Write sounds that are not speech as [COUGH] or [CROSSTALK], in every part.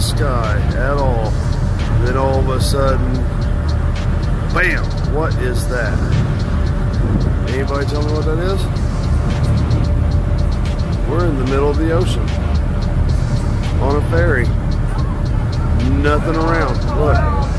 sky at all. Then all of a sudden, bam! What is that? Anybody tell me what that is? We're in the middle of the ocean on a ferry. Nothing around. Look.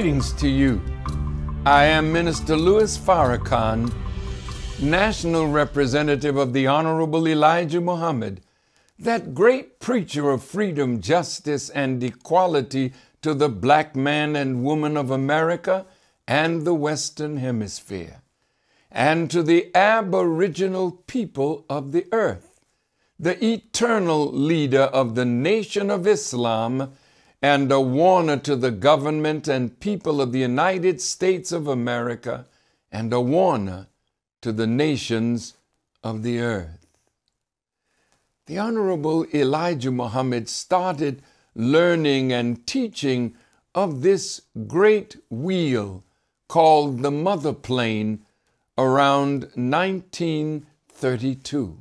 Greetings to you. I am Minister Louis Farrakhan, National Representative of the Honorable Elijah Muhammad, that great preacher of freedom, justice, and equality to the black man and woman of America and the Western Hemisphere, and to the aboriginal people of the earth, the eternal leader of the nation of Islam and a warner to the government and people of the United States of America, and a warner to the nations of the earth. The Honorable Elijah Muhammad started learning and teaching of this great wheel called the Mother Plane around 1932.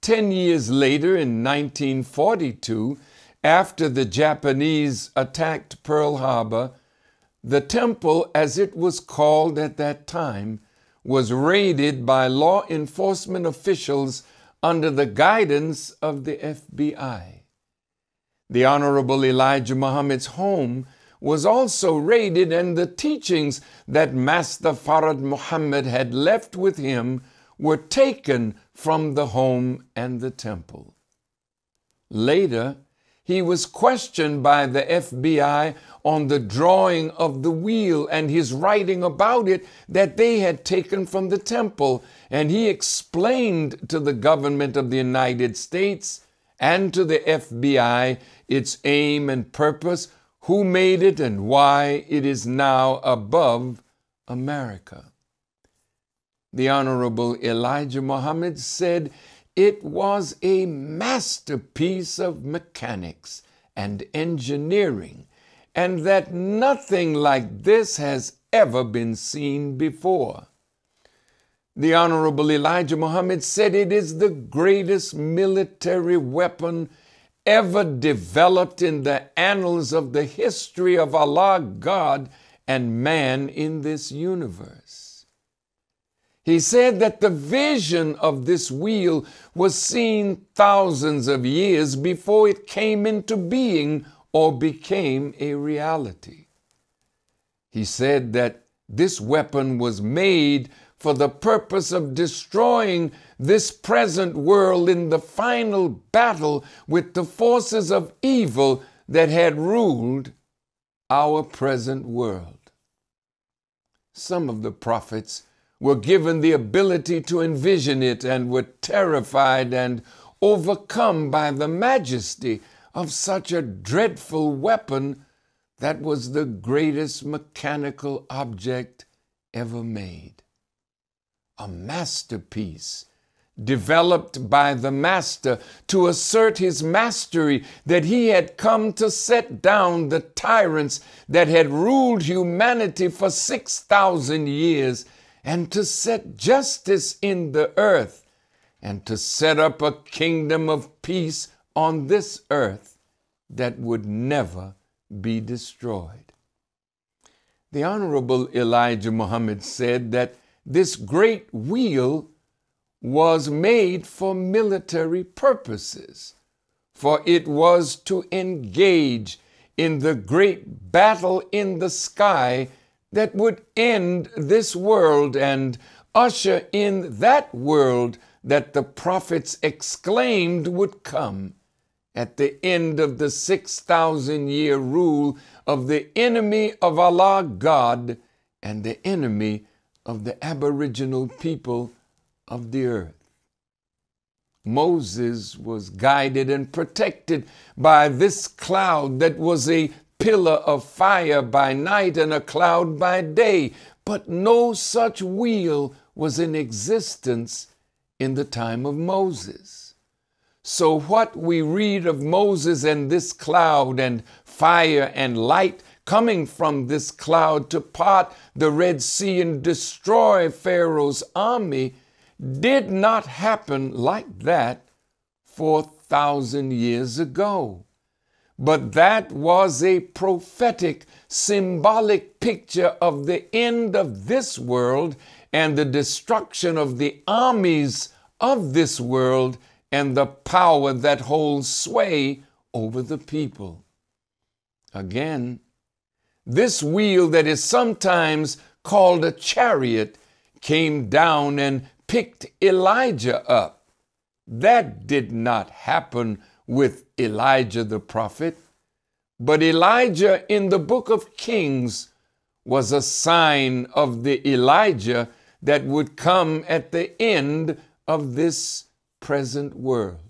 Ten years later, in 1942, after the Japanese attacked Pearl Harbor, the temple, as it was called at that time, was raided by law enforcement officials under the guidance of the FBI. The Honorable Elijah Muhammad's home was also raided, and the teachings that Master Fard Muhammad had left with him were taken from the home and the temple. Later, he was questioned by the FBI on the drawing of the wheel and his writing about it that they had taken from the temple. And he explained to the government of the United States and to the FBI its aim and purpose, who made it, and why it is now above America. The Honorable Elijah Muhammad said it was a masterpiece of mechanics and engineering, and that nothing like this has ever been seen before. The Honorable Elijah Muhammad said it is the greatest military weapon ever developed in the annals of the history of Allah, God, and man in this universe. He said that the vision of this wheel was seen thousands of years before it came into being or became a reality. He said that this weapon was made for the purpose of destroying this present world in the final battle with the forces of evil that had ruled our present world. Some of the prophets were given the ability to envision it and were terrified and overcome by the majesty of such a dreadful weapon that was the greatest mechanical object ever made. A masterpiece developed by the Master to assert his mastery, that he had come to set down the tyrants that had ruled humanity for 6,000 years and to set justice in the earth, and to set up a kingdom of peace on this earth that would never be destroyed. The Honorable Elijah Muhammad said that this great wheel was made for military purposes, for it was to engage in the great battle in the sky that would end this world and usher in that world that the prophets exclaimed would come at the end of the 6,000 year rule of the enemy of Allah God and the enemy of the aboriginal people of the earth. Moses was guided and protected by this cloud that was a pillar of fire by night and a cloud by day, but no such wheel was in existence in the time of Moses. So, what we read of Moses and this cloud and fire and light coming from this cloud to part the Red Sea and destroy Pharaoh's army did not happen like that 4,000 years ago. But that was a prophetic, symbolic picture of the end of this world and the destruction of the armies of this world and the power that holds sway over the people. Again, this wheel that is sometimes called a chariot came down and picked Elijah up. That did not happen with Elijah the prophet, but Elijah in the book of Kings was a sign of the Elijah that would come at the end of this present world.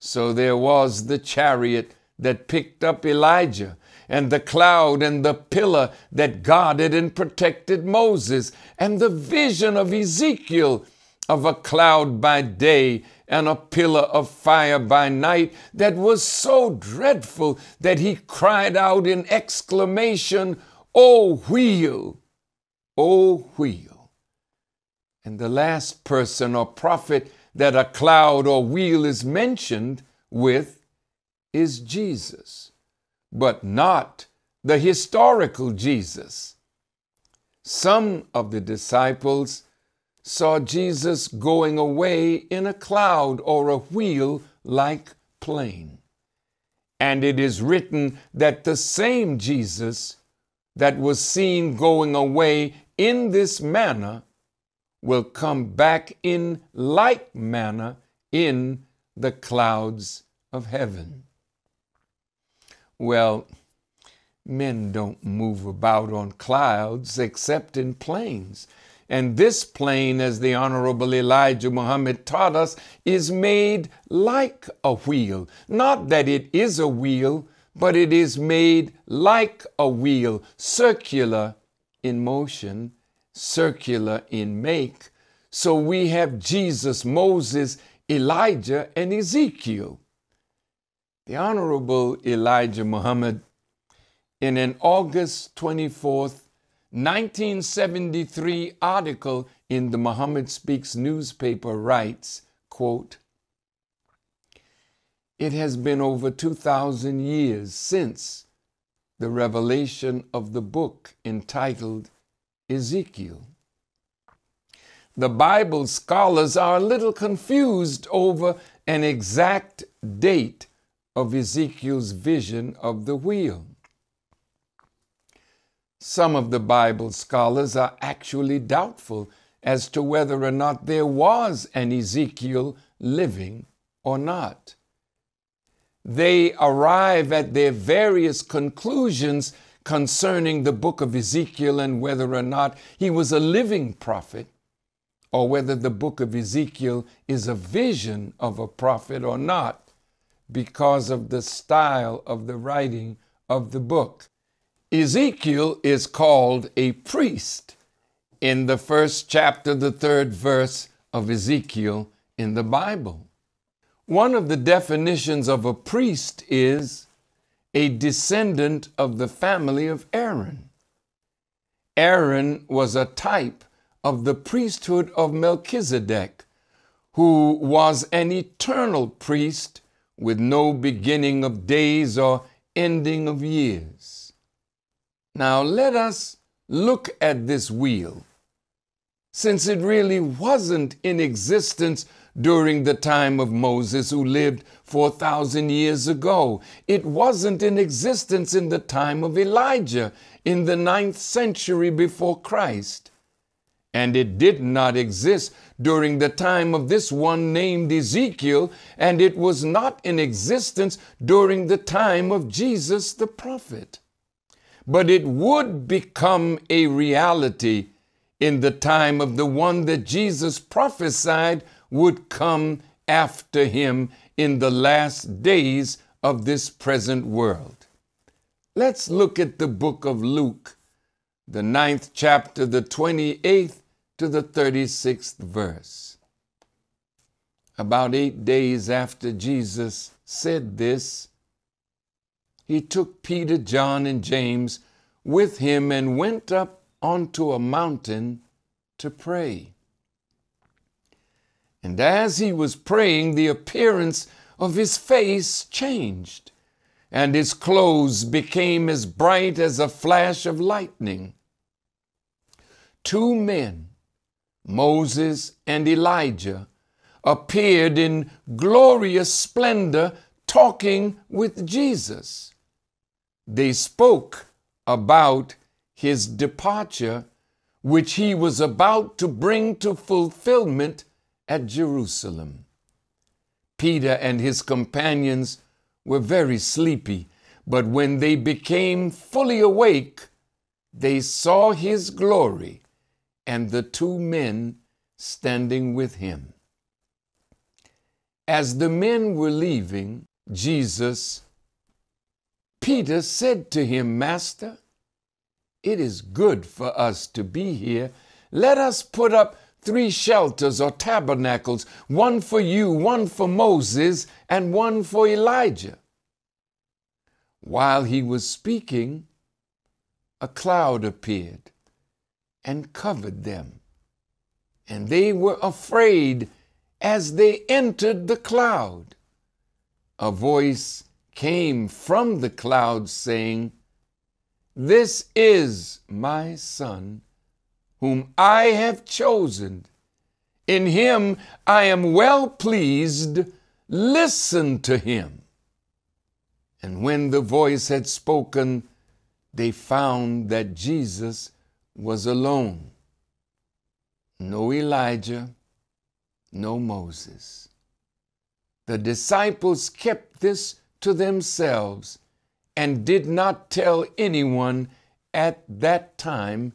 So there was the chariot that picked up Elijah, and the cloud and the pillar that guarded and protected Moses, and the vision of Ezekiel of a cloud by day and a pillar of fire by night that was so dreadful that he cried out in exclamation, O wheel, O wheel. And the last person or prophet that a cloud or wheel is mentioned with is Jesus, but not the historical Jesus. Some of the disciples saw Jesus going away in a cloud or a wheel like plane. And it is written that the same Jesus that was seen going away in this manner will come back in like manner in the clouds of heaven. Well, men don't move about on clouds except in planes. And this plane, as the Honorable Elijah Muhammad taught us, is made like a wheel. Not that it is a wheel, but it is made like a wheel, circular in motion, circular in make. So we have Jesus, Moses, Elijah, and Ezekiel. The Honorable Elijah Muhammad, in an August 24th, 1973 article in the Muhammad Speaks newspaper writes, quote, It has been over 2,000 years since the revelation of the book entitled Ezekiel. The Bible scholars are a little confused over an exact date of Ezekiel's vision of the wheel. Some of the Bible scholars are actually doubtful as to whether or not there was an Ezekiel living or not. They arrive at their various conclusions concerning the book of Ezekiel and whether or not he was a living prophet or whether the book of Ezekiel is a vision of a prophet or not because of the style of the writing of the book. Ezekiel is called a priest in the first chapter, the third verse of Ezekiel in the Bible. One of the definitions of a priest is a descendant of the family of Aaron. Aaron was a type of the priesthood of Melchizedek, who was an eternal priest with no beginning of days or ending of years. Now let us look at this wheel. Since it really wasn't in existence during the time of Moses, who lived 4,000 years ago, it wasn't in existence in the time of Elijah in the ninth century before Christ. And it did not exist during the time of this one named Ezekiel, and it was not in existence during the time of Jesus the prophet but it would become a reality in the time of the one that Jesus prophesied would come after him in the last days of this present world. Let's look at the book of Luke, the ninth chapter, the 28th to the 36th verse. About eight days after Jesus said this, he took Peter, John, and James with him and went up onto a mountain to pray. And as he was praying, the appearance of his face changed, and his clothes became as bright as a flash of lightning. Two men, Moses and Elijah, appeared in glorious splendor talking with Jesus. They spoke about his departure, which he was about to bring to fulfillment at Jerusalem. Peter and his companions were very sleepy, but when they became fully awake, they saw his glory and the two men standing with him. As the men were leaving, Jesus, Peter said to him, Master, it is good for us to be here. Let us put up three shelters or tabernacles, one for you, one for Moses, and one for Elijah. While he was speaking, a cloud appeared and covered them, and they were afraid as they entered the cloud. A voice came from the cloud saying, This is my Son, whom I have chosen. In him I am well pleased. Listen to him. And when the voice had spoken, they found that Jesus was alone. No Elijah, no Moses. The disciples kept this to themselves and did not tell anyone at that time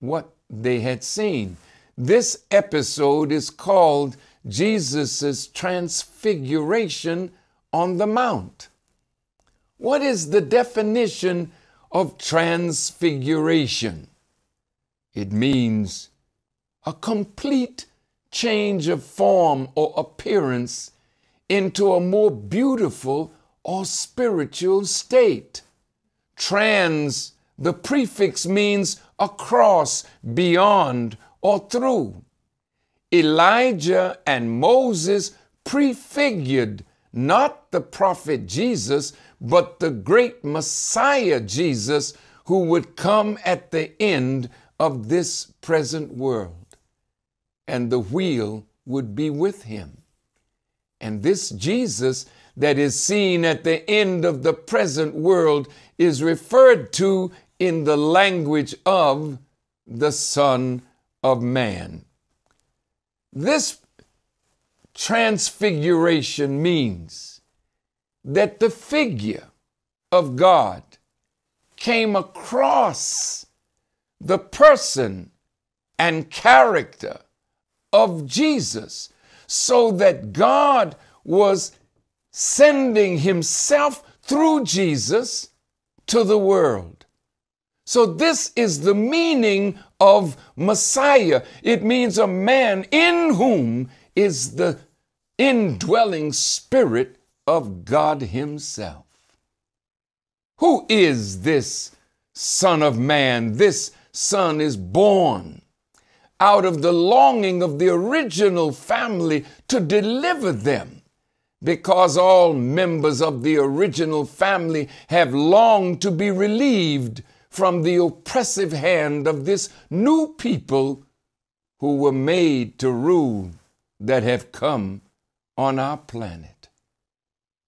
what they had seen. This episode is called Jesus' transfiguration on the Mount. What is the definition of transfiguration? It means a complete change of form or appearance into a more beautiful or spiritual state. Trans, the prefix means across, beyond, or through. Elijah and Moses prefigured not the prophet Jesus, but the great Messiah Jesus who would come at the end of this present world and the wheel would be with him. And this Jesus that is seen at the end of the present world is referred to in the language of the Son of Man. This transfiguration means that the figure of God came across the person and character of Jesus, so that God was sending Himself through Jesus to the world. So, this is the meaning of Messiah. It means a man in whom is the indwelling spirit of God Himself. Who is this Son of Man? This Son is born out of the longing of the original family to deliver them. Because all members of the original family have longed to be relieved from the oppressive hand of this new people who were made to rule that have come on our planet.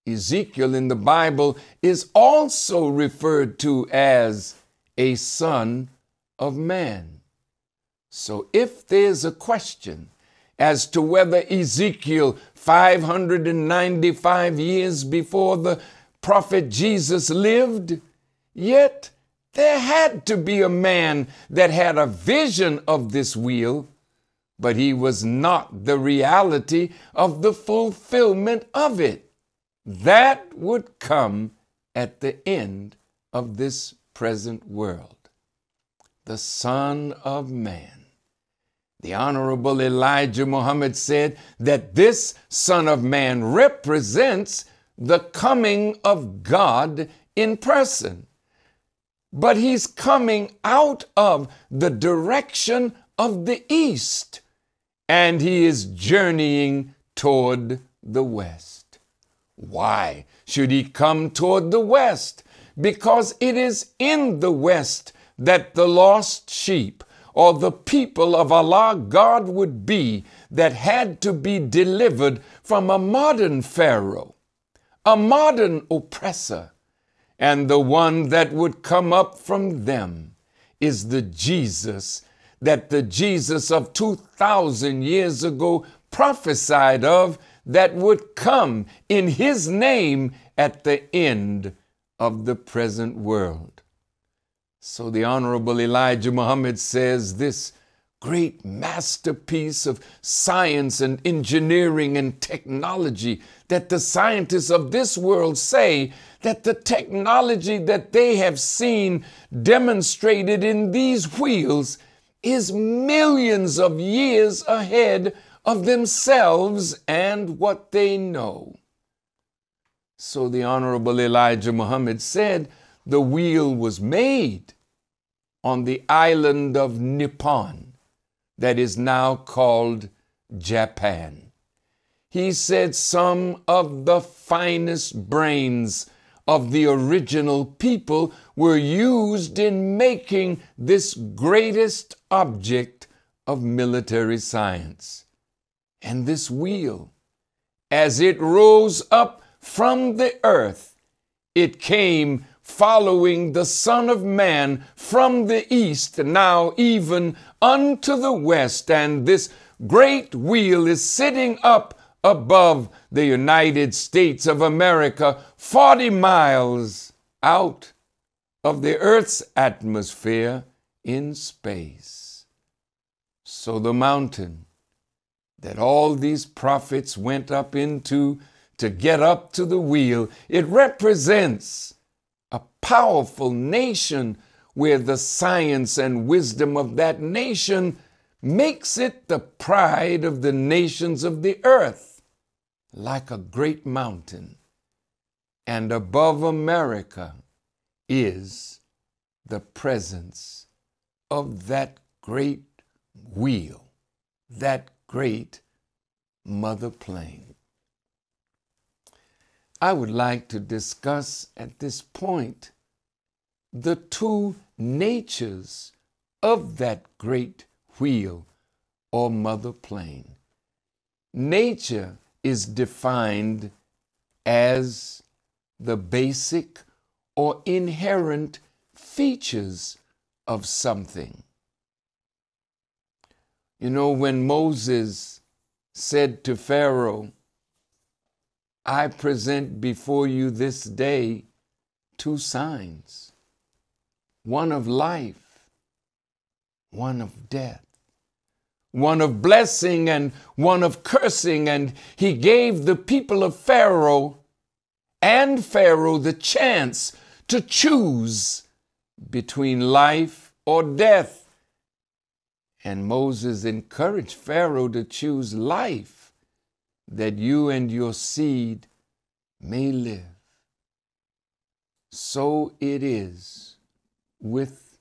Ezekiel in the Bible is also referred to as a son of man. So if there's a question as to whether Ezekiel, 595 years before the prophet Jesus lived, yet there had to be a man that had a vision of this wheel, but he was not the reality of the fulfillment of it. That would come at the end of this present world. The Son of Man the Honorable Elijah Muhammad said that this Son of Man represents the coming of God in person. But he's coming out of the direction of the east and he is journeying toward the west. Why should he come toward the west? Because it is in the west that the lost sheep or the people of Allah God would be that had to be delivered from a modern Pharaoh, a modern oppressor, and the one that would come up from them is the Jesus that the Jesus of 2,000 years ago prophesied of that would come in his name at the end of the present world. So the Honorable Elijah Muhammad says this great masterpiece of science and engineering and technology that the scientists of this world say that the technology that they have seen demonstrated in these wheels is millions of years ahead of themselves and what they know. So the Honorable Elijah Muhammad said the wheel was made on the island of Nippon that is now called Japan. He said some of the finest brains of the original people were used in making this greatest object of military science. And this wheel, as it rose up from the earth, it came following the Son of Man from the east, now even unto the west. And this great wheel is sitting up above the United States of America, 40 miles out of the Earth's atmosphere in space. So the mountain that all these prophets went up into to get up to the wheel, it represents a powerful nation where the science and wisdom of that nation makes it the pride of the nations of the earth, like a great mountain. And above America is the presence of that great wheel, that great mother plane. I would like to discuss at this point the two natures of that great wheel or mother plane. Nature is defined as the basic or inherent features of something. You know, when Moses said to Pharaoh, I present before you this day two signs one of life, one of death, one of blessing and one of cursing. And he gave the people of Pharaoh and Pharaoh the chance to choose between life or death. And Moses encouraged Pharaoh to choose life that you and your seed may live. So it is with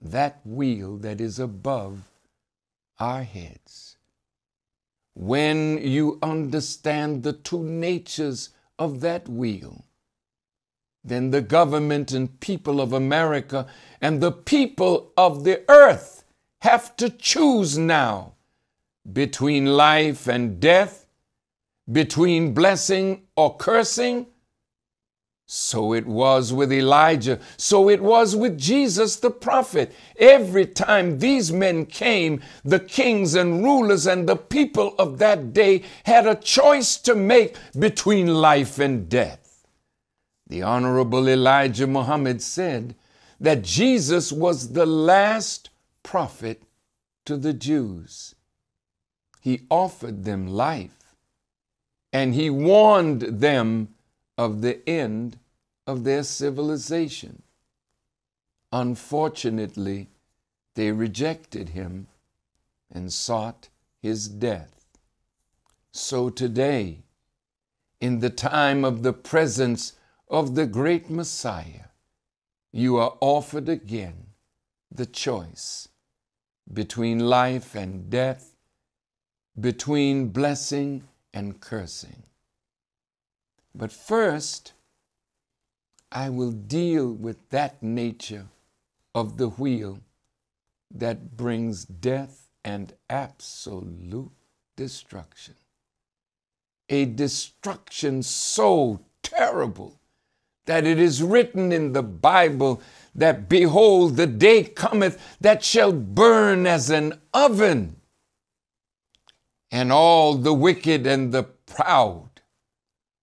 that wheel that is above our heads. When you understand the two natures of that wheel, then the government and people of America and the people of the earth have to choose now between life and death between blessing or cursing? So it was with Elijah. So it was with Jesus the prophet. Every time these men came, the kings and rulers and the people of that day had a choice to make between life and death. The Honorable Elijah Muhammad said that Jesus was the last prophet to the Jews. He offered them life and he warned them of the end of their civilization. Unfortunately, they rejected him and sought his death. So today, in the time of the presence of the great Messiah, you are offered again the choice between life and death, between blessing and cursing. But first, I will deal with that nature of the wheel that brings death and absolute destruction. A destruction so terrible that it is written in the Bible that behold, the day cometh that shall burn as an oven, and all the wicked and the proud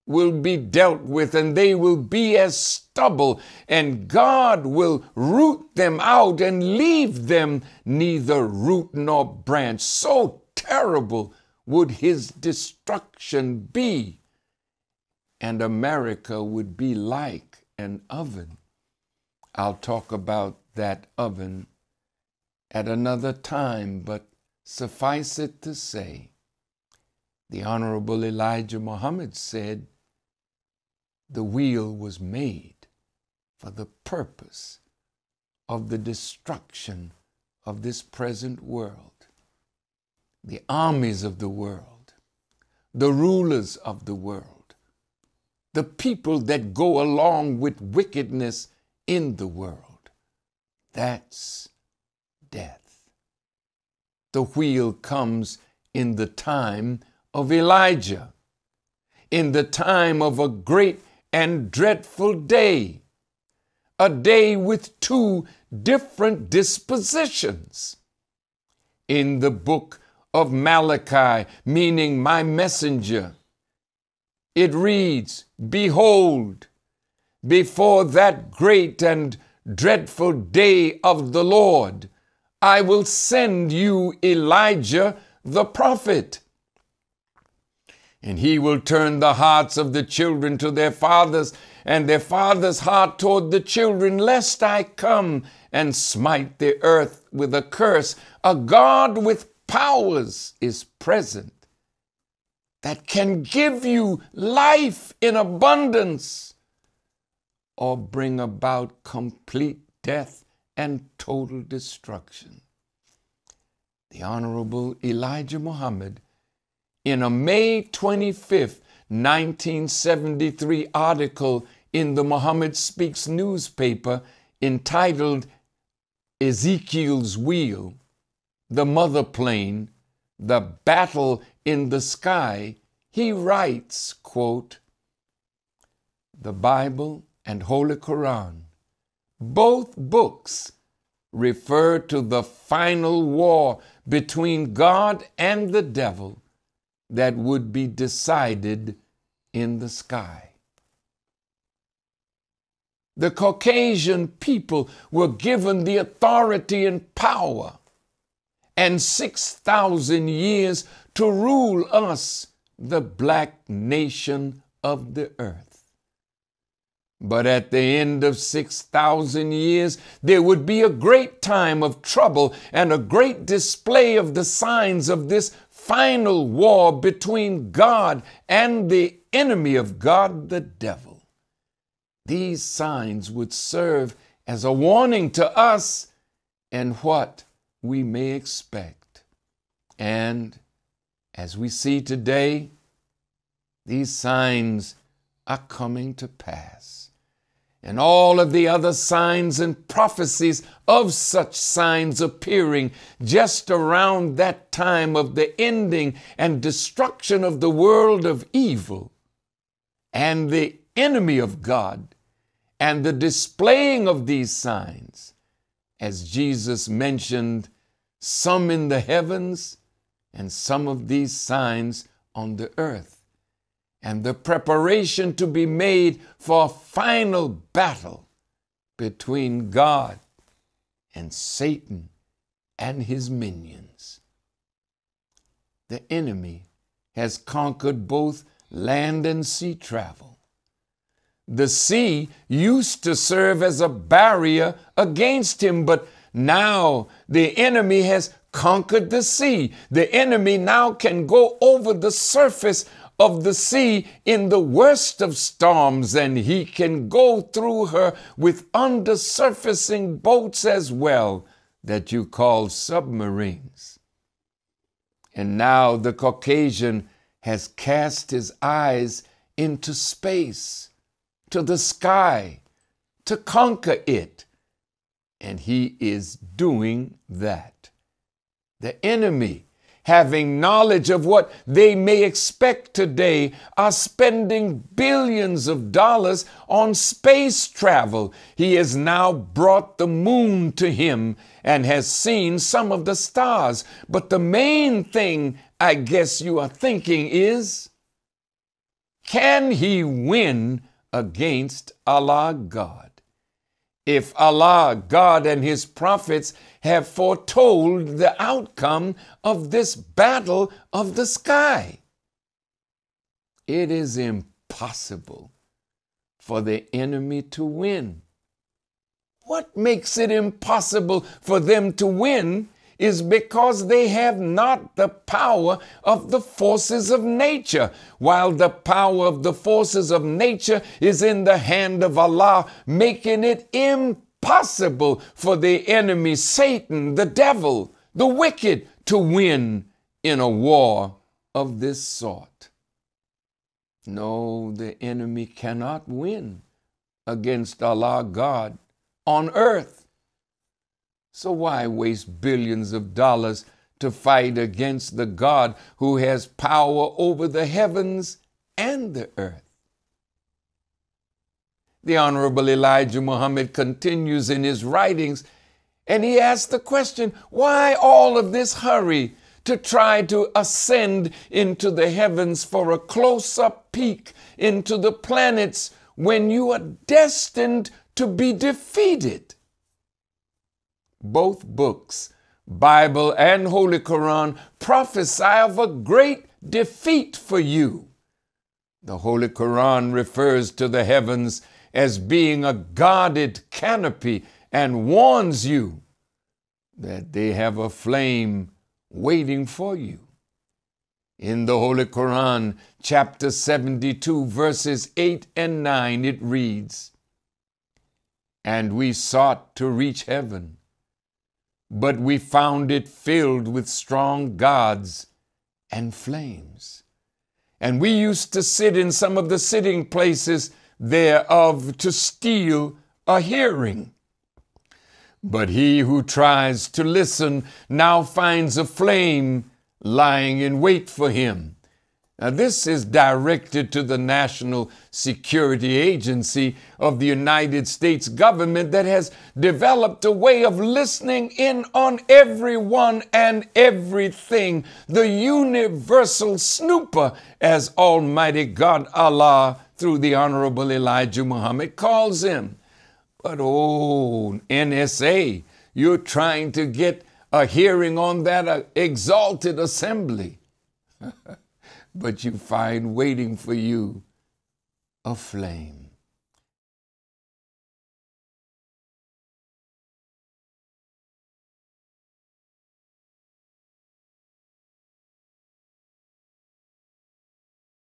will be dealt with, and they will be as stubble, and God will root them out and leave them neither root nor branch. So terrible would his destruction be, and America would be like an oven. I'll talk about that oven at another time, but suffice it to say, the Honorable Elijah Muhammad said, the wheel was made for the purpose of the destruction of this present world. The armies of the world, the rulers of the world, the people that go along with wickedness in the world. That's death. The wheel comes in the time of Elijah, in the time of a great and dreadful day, a day with two different dispositions. In the book of Malachi, meaning my messenger, it reads, Behold, before that great and dreadful day of the Lord, I will send you Elijah the prophet and he will turn the hearts of the children to their fathers, and their fathers' heart toward the children, lest I come and smite the earth with a curse. A God with powers is present that can give you life in abundance or bring about complete death and total destruction. The Honorable Elijah Muhammad in a May 25th, 1973 article in the Muhammad Speaks newspaper entitled Ezekiel's Wheel, the Mother Plane, the Battle in the Sky, he writes, quote, The Bible and Holy Quran, both books refer to the final war between God and the devil that would be decided in the sky. The Caucasian people were given the authority and power and 6,000 years to rule us, the black nation of the earth. But at the end of 6,000 years, there would be a great time of trouble and a great display of the signs of this final war between God and the enemy of God, the devil. These signs would serve as a warning to us and what we may expect. And as we see today, these signs are coming to pass and all of the other signs and prophecies of such signs appearing just around that time of the ending and destruction of the world of evil and the enemy of God and the displaying of these signs, as Jesus mentioned, some in the heavens and some of these signs on the earth and the preparation to be made for a final battle between God and Satan and his minions. The enemy has conquered both land and sea travel. The sea used to serve as a barrier against him, but now the enemy has conquered the sea. The enemy now can go over the surface of the sea in the worst of storms, and he can go through her with undersurfacing boats as well that you call submarines. And now the Caucasian has cast his eyes into space, to the sky, to conquer it. And he is doing that. The enemy having knowledge of what they may expect today, are spending billions of dollars on space travel. He has now brought the moon to him and has seen some of the stars. But the main thing I guess you are thinking is can he win against Allah God? If Allah, God, and His prophets have foretold the outcome of this battle of the sky. It is impossible for the enemy to win. What makes it impossible for them to win is because they have not the power of the forces of nature, while the power of the forces of nature is in the hand of Allah, making it impossible for the enemy, Satan, the devil, the wicked, to win in a war of this sort. No, the enemy cannot win against Allah God on earth. So why waste billions of dollars to fight against the God who has power over the heavens and the earth? The Honorable Elijah Muhammad continues in his writings and he asks the question why all of this hurry to try to ascend into the heavens for a close up peek into the planets when you are destined to be defeated? Both books, Bible and Holy Quran, prophesy of a great defeat for you. The Holy Quran refers to the heavens as being a guarded canopy and warns you that they have a flame waiting for you. In the Holy Quran, chapter 72, verses 8 and 9, it reads, And we sought to reach heaven, but we found it filled with strong gods and flames. And we used to sit in some of the sitting places thereof to steal a hearing. But he who tries to listen now finds a flame lying in wait for him now, this is directed to the National Security Agency of the United States government that has developed a way of listening in on everyone and everything. The universal snooper, as Almighty God Allah, through the Honorable Elijah Muhammad, calls him. But oh, NSA, you're trying to get a hearing on that uh, exalted assembly. [LAUGHS] but you find waiting for you a flame.